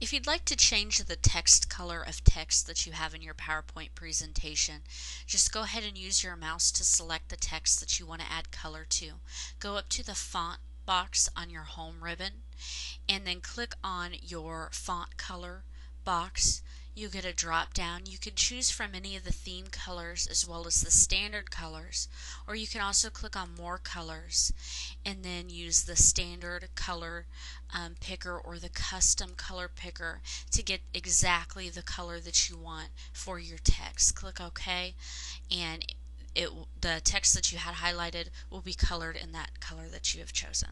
If you'd like to change the text color of text that you have in your PowerPoint presentation, just go ahead and use your mouse to select the text that you want to add color to. Go up to the font box on your home ribbon and then click on your font color box you get a drop down. You can choose from any of the theme colors as well as the standard colors, or you can also click on more colors and then use the standard color um, picker or the custom color picker to get exactly the color that you want for your text. Click OK and it, the text that you had highlighted will be colored in that color that you have chosen.